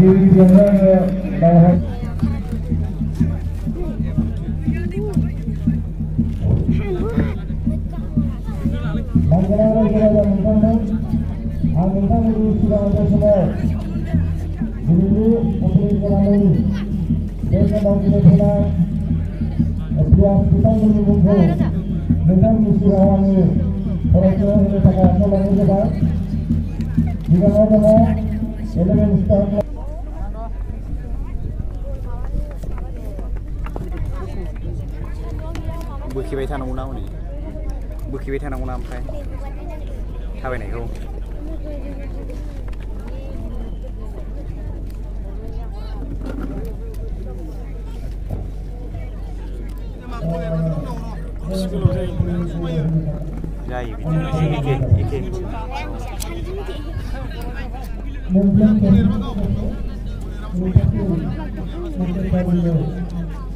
di bilangan bahwa Manggala Raja Mungkana, Angkatan di Sudah Ada Semua. Dulu Putri Kerana Dengan Bangsa Kena, Setiap kita dengan kita. Jika बोखिबाय थानांगौना हनै बोखिबाय थानांगौना ओमफ्राय थाबायनायखौ जायो बिदिनो एखे एखे